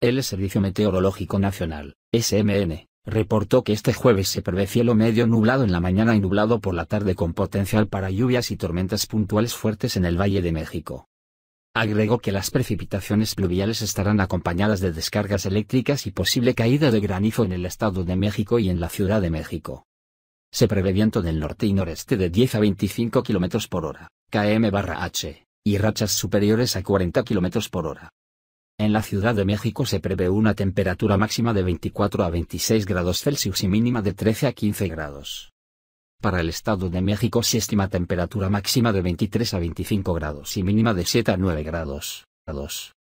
El Servicio Meteorológico Nacional, SMN, reportó que este jueves se prevé cielo medio nublado en la mañana y nublado por la tarde con potencial para lluvias y tormentas puntuales fuertes en el Valle de México. Agregó que las precipitaciones pluviales estarán acompañadas de descargas eléctricas y posible caída de granizo en el Estado de México y en la Ciudad de México. Se prevé viento del norte y noreste de 10 a 25 km por hora, km/h, y rachas superiores a 40 km por hora. En la Ciudad de México se prevé una temperatura máxima de 24 a 26 grados Celsius y mínima de 13 a 15 grados. Para el Estado de México se estima temperatura máxima de 23 a 25 grados y mínima de 7 a 9 grados.